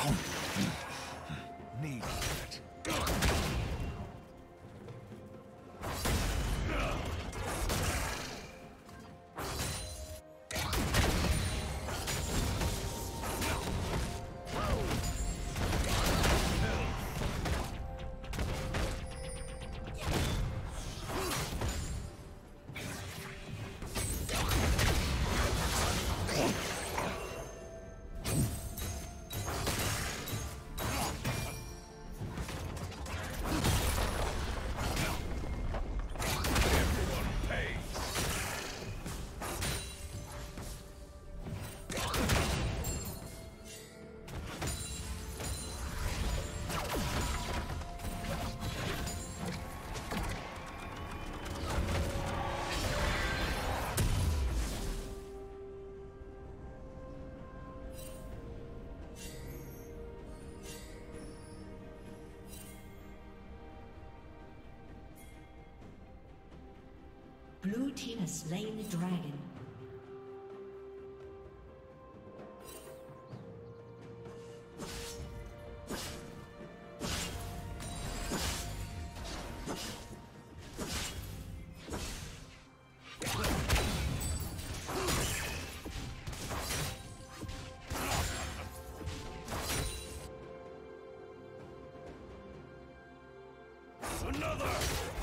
Oh. Blue team has slain the dragon. Rampage.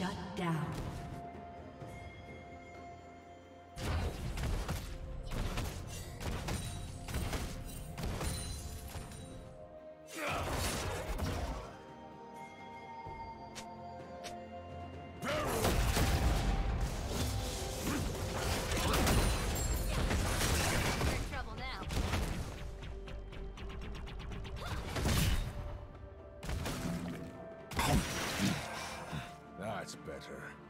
Shut down. Better.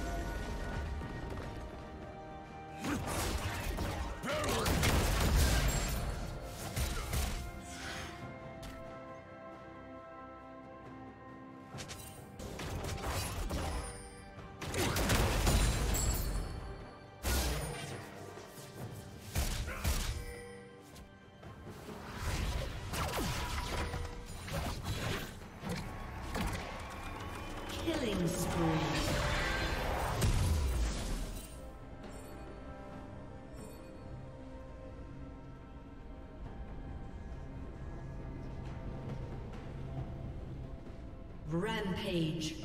Rampage.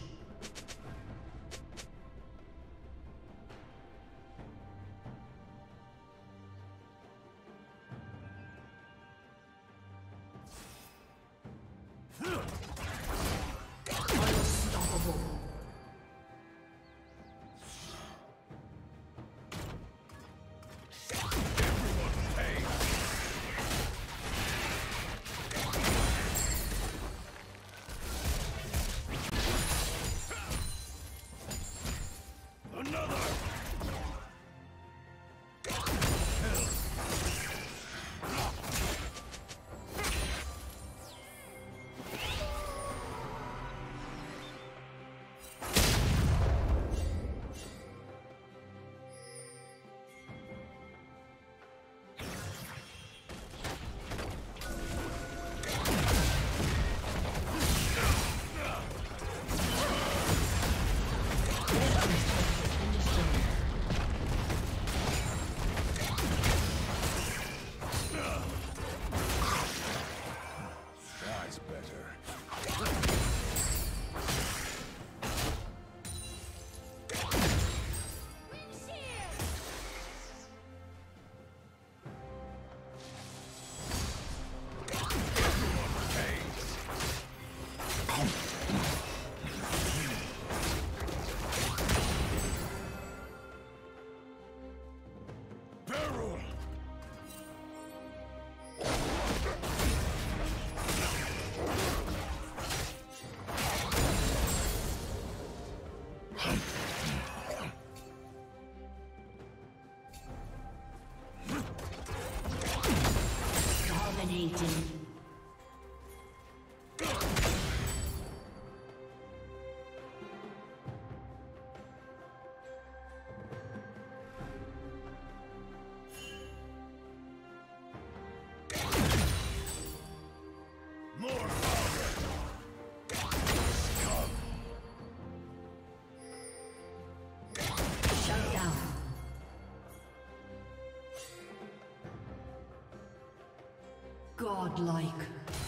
Godlike.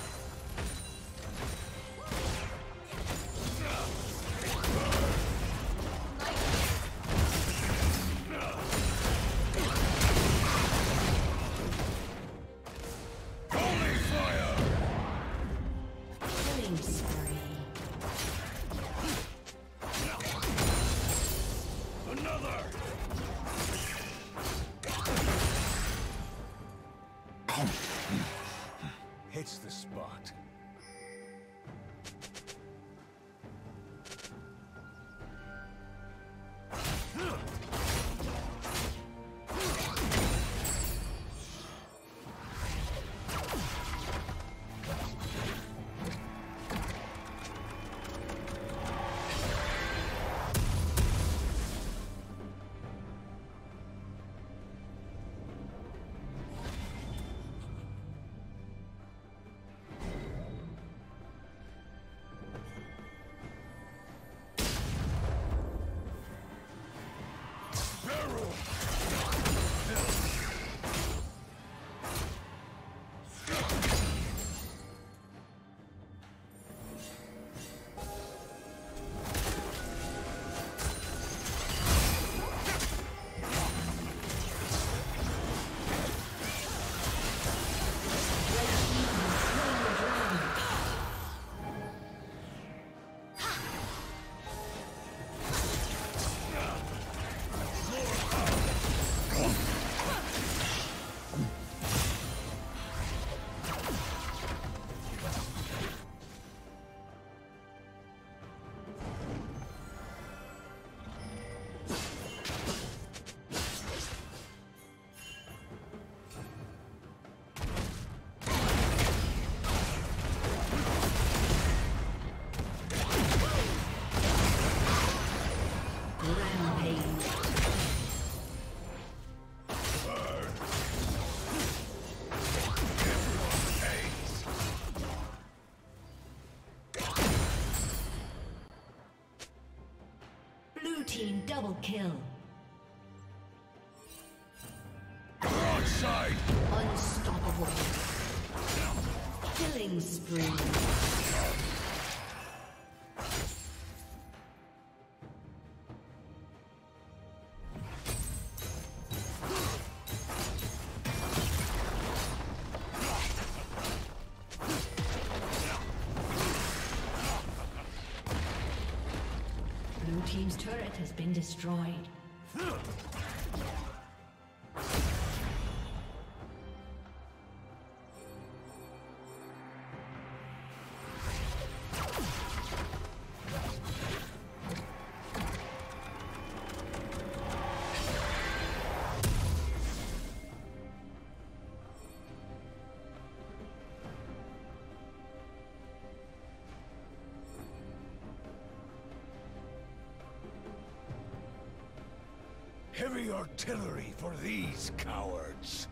Team double kill. Broadside! Unstoppable. Killing spree. Destroyed. Heavy artillery for these cowards.